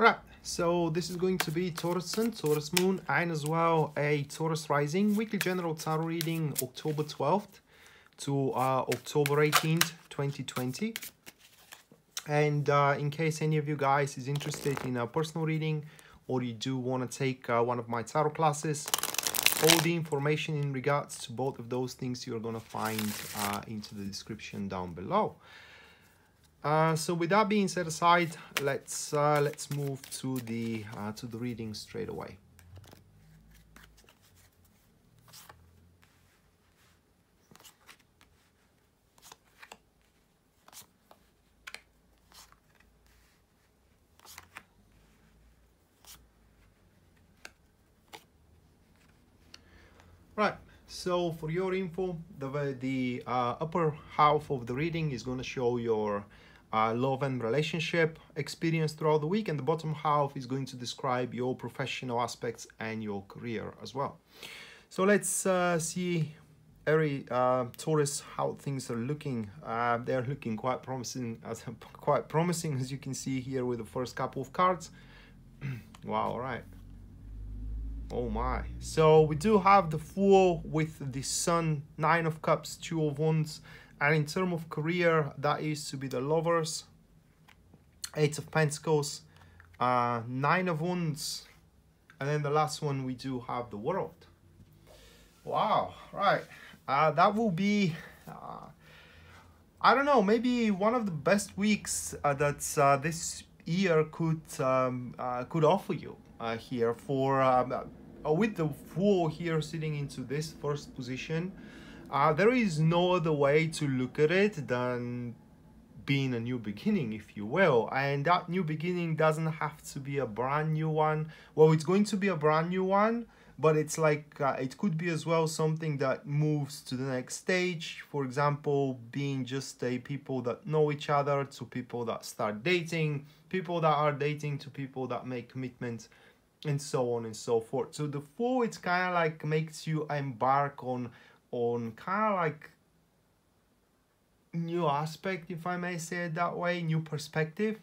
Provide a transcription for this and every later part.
Alright, so this is going to be Taurus Sun, Taurus Moon, and as well a Taurus Rising weekly general tarot reading October 12th to uh, October 18th, 2020. And uh, in case any of you guys is interested in a personal reading or you do want to take uh, one of my tarot classes, all the information in regards to both of those things you're going to find uh, into the description down below. Uh, so with that being set aside, let's uh, let's move to the uh, to the reading straight away. Right, so for your info, the, the uh, upper half of the reading is going to show your uh, love and relationship experience throughout the week and the bottom half is going to describe your professional aspects and your career as well. So let's uh, see every uh, Taurus how things are looking. Uh, they're looking quite promising as quite promising as you can see here with the first couple of cards. Wow all right. Oh my. So we do have the fool with the sun nine of cups two of wands and in terms of career, that is to be the lovers, eight of pentacles, uh, nine of wands, and then the last one we do have the world. Wow, right. Uh, that will be, uh, I don't know, maybe one of the best weeks uh, that uh, this year could um, uh, could offer you uh, here for um, with the fool here sitting into this first position uh, there is no other way to look at it than being a new beginning, if you will. And that new beginning doesn't have to be a brand new one. Well, it's going to be a brand new one, but it's like uh, it could be as well something that moves to the next stage. For example, being just a people that know each other to people that start dating, people that are dating to people that make commitments and so on and so forth. So the Fool, it's kind of like makes you embark on on kind of like new aspect, if I may say it that way, new perspective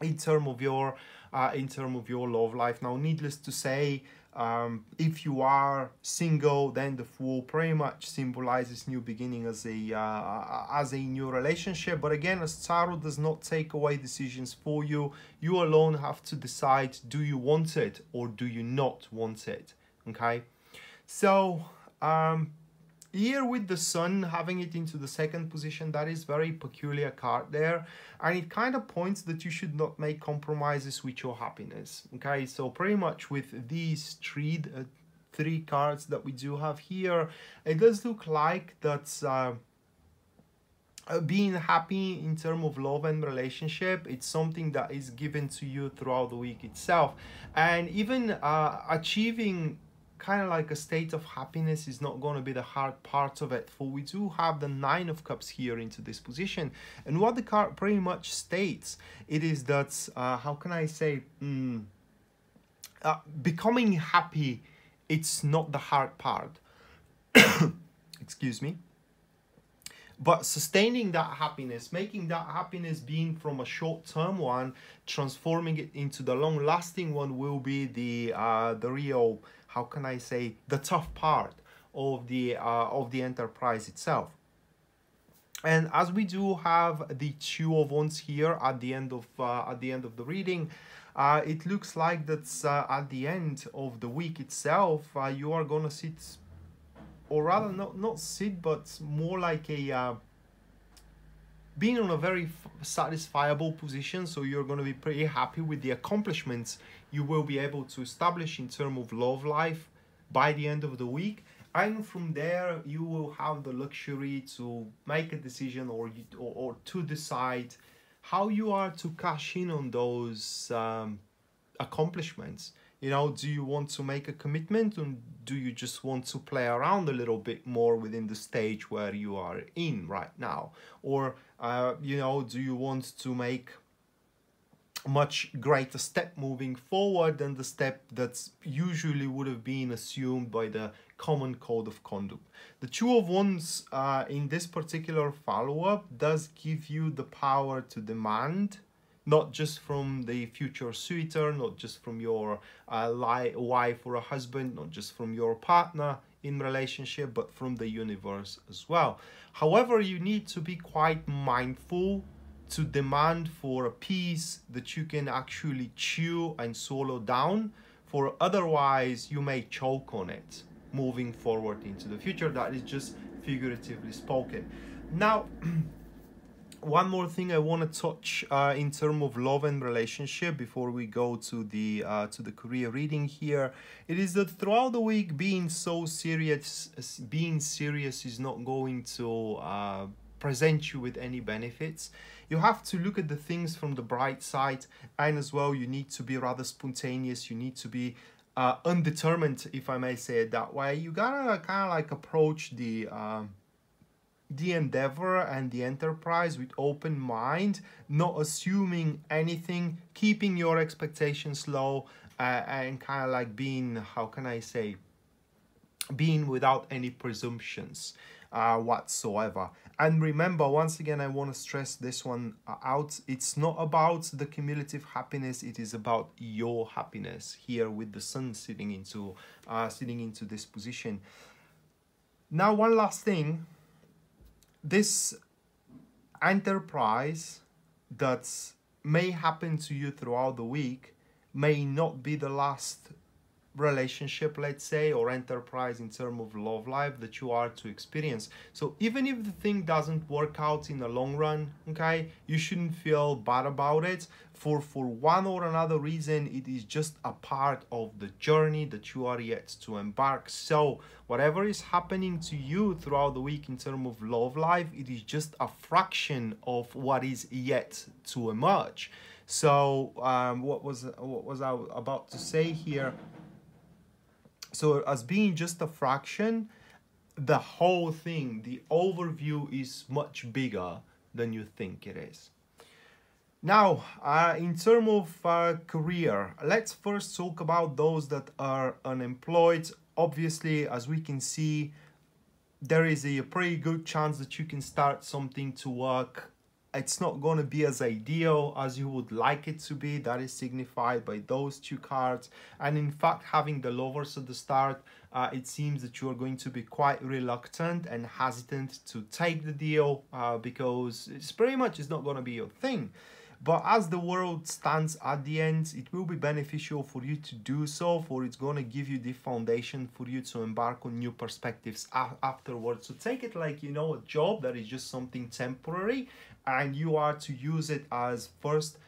in terms of your uh, in terms of your love life. Now, needless to say, um, if you are single, then the Fool pretty much symbolizes new beginning as a uh, as a new relationship. But again, as Tarot does not take away decisions for you, you alone have to decide: do you want it or do you not want it? Okay, so um, here with the sun having it into the second position, that is very peculiar card there. And it kind of points that you should not make compromises with your happiness. Okay, so pretty much with these three, uh, three cards that we do have here, it does look like that's... Uh, uh, being happy in terms of love and relationship it's something that is given to you throughout the week itself and even uh, achieving kind of like a state of happiness is not going to be the hard part of it for we do have the nine of cups here into this position. And what the card pretty much states it is that uh, how can i say mm, uh, becoming happy it's not the hard part. Excuse me. But sustaining that happiness making that happiness being from a short-term one transforming it into the long-lasting one will be the uh, the real how can I say the tough part of the uh, of the enterprise itself. And as we do have the two of wands here at the end of uh, at the end of the reading, uh, it looks like that's uh, at the end of the week itself, uh, you are gonna sit, or rather not not sit, but more like a uh, being in a very satisfiable position. So you're gonna be pretty happy with the accomplishments you will be able to establish in terms of love life by the end of the week. And from there you will have the luxury to make a decision or, or, or to decide how you are to cash in on those um, accomplishments. You know do you want to make a commitment and do you just want to play around a little bit more within the stage where you are in right now? Or uh, you know do you want to make much greater step moving forward than the step that's usually would have been assumed by the common code of conduct. The two of wands uh, in this particular follow-up does give you the power to demand not just from the future suitor, not just from your uh, wife or a husband, not just from your partner in relationship, but from the universe as well. However, you need to be quite mindful to demand for a piece that you can actually chew and swallow down, for otherwise you may choke on it moving forward into the future. That is just figuratively spoken. Now, one more thing I want to touch uh, in terms of love and relationship before we go to the uh, to the career reading here. It is that throughout the week, being so serious, being serious is not going to uh, present you with any benefits. You have to look at the things from the bright side, and as well, you need to be rather spontaneous. You need to be uh, undetermined, if I may say it that way. You gotta kind of like approach the um, the endeavor and the enterprise with open mind, not assuming anything, keeping your expectations low, uh, and kind of like being, how can I say, being without any presumptions uh, whatsoever. And remember, once again, I want to stress this one out. It's not about the cumulative happiness. It is about your happiness here with the sun sitting into, uh, sitting into this position. Now, one last thing this enterprise that may happen to you throughout the week may not be the last relationship let's say or enterprise in terms of love life that you are to experience. So even if the thing doesn't work out in the long run okay you shouldn't feel bad about it. For for one or another reason it is just a part of the journey that you are yet to embark. So whatever is happening to you throughout the week in terms of love life it is just a fraction of what is yet to emerge. So um, what was what was I about to say here so as being just a fraction, the whole thing, the overview is much bigger than you think it is. Now, uh, in terms of uh, career, let's first talk about those that are unemployed. Obviously, as we can see, there is a pretty good chance that you can start something to work it's not going to be as ideal as you would like it to be. That is signified by those two cards. And in fact having the lovers at the start uh, it seems that you are going to be quite reluctant and hesitant to take the deal uh, because it's pretty much it's not going to be your thing. But as the world stands at the end it will be beneficial for you to do so for it's going to give you the foundation for you to embark on new perspectives afterwards. So take it like you know a job that is just something temporary and you are to use it as first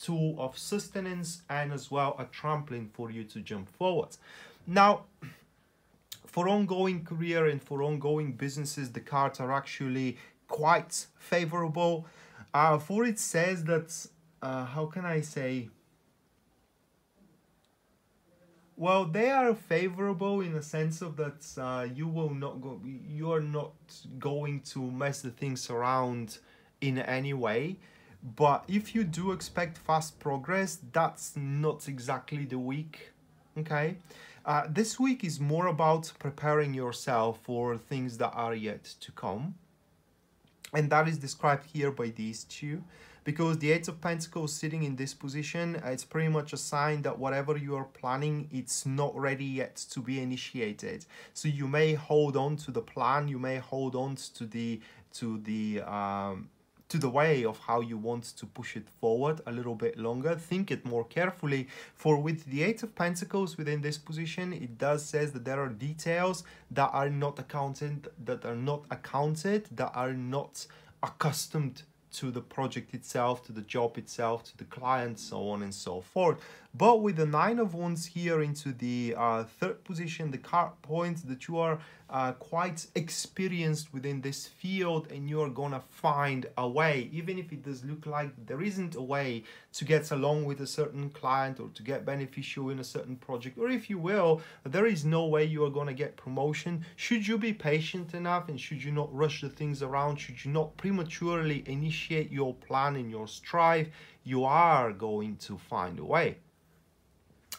tool of sustenance and as well a trampoline for you to jump forward. Now for ongoing career and for ongoing businesses the cards are actually quite favorable. Uh, for it says that uh, how can i say? Well they are favorable in the sense of that uh, you will not go you are not going to mess the things around in any way. But if you do expect fast progress, that's not exactly the week. Okay. Uh, this week is more about preparing yourself for things that are yet to come. And that is described here by these two. Because the Eight of Pentacles sitting in this position, it's pretty much a sign that whatever you are planning, it's not ready yet to be initiated. So you may hold on to the plan, you may hold on to the to the um, to the way of how you want to push it forward a little bit longer think it more carefully for with the eight of pentacles within this position it does says that there are details that are not accounted that are not accounted that are not accustomed to the project itself, to the job itself, to the client, so on and so forth. But with the nine of wands here into the uh, third position, the card points that you are uh, quite experienced within this field and you're gonna find a way, even if it does look like there isn't a way to get along with a certain client or to get beneficial in a certain project, or if you will, there is no way you are gonna get promotion. Should you be patient enough and should you not rush the things around, should you not prematurely initiate your plan and your strive, you are going to find a way.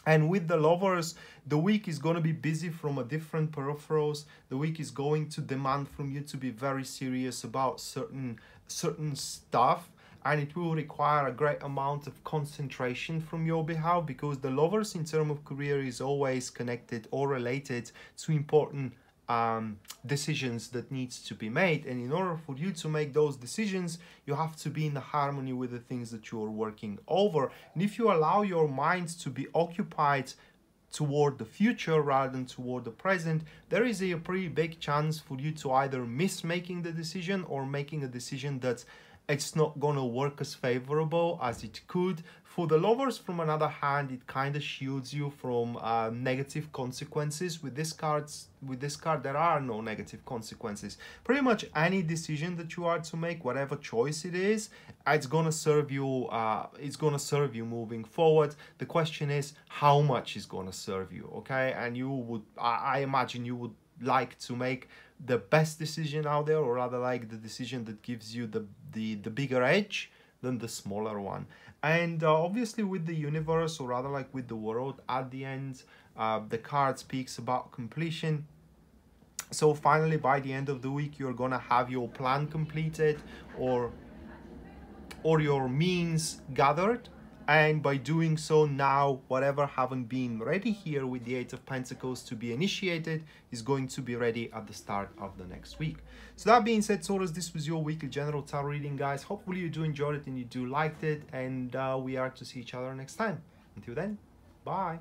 And with the lovers, the week is going to be busy from a different peripherals. The week is going to demand from you to be very serious about certain certain stuff and it will require a great amount of concentration from your behalf because the lovers in terms of career is always connected or related to important um, decisions that needs to be made. And in order for you to make those decisions you have to be in harmony with the things that you're working over. And if you allow your mind to be occupied toward the future rather than toward the present there is a pretty big chance for you to either miss making the decision or making a decision that's it's not gonna work as favorable as it could. For the lovers, from another hand, it kind of shields you from uh, negative consequences. With this cards, with this card, there are no negative consequences. Pretty much any decision that you are to make, whatever choice it is, it's gonna serve you. Uh, it's gonna serve you moving forward. The question is, how much is gonna serve you? Okay, and you would, I, I imagine, you would like to make the best decision out there or rather like the decision that gives you the the, the bigger edge than the smaller one. And uh, obviously with the universe or rather like with the world at the end uh, the card speaks about completion. So finally by the end of the week you're gonna have your plan completed or or your means gathered and by doing so now whatever haven't been ready here with the eight of pentacles to be initiated is going to be ready at the start of the next week. So that being said taurus this was your weekly general tarot reading guys. Hopefully you do enjoyed it and you do liked it and uh, we are to see each other next time. Until then bye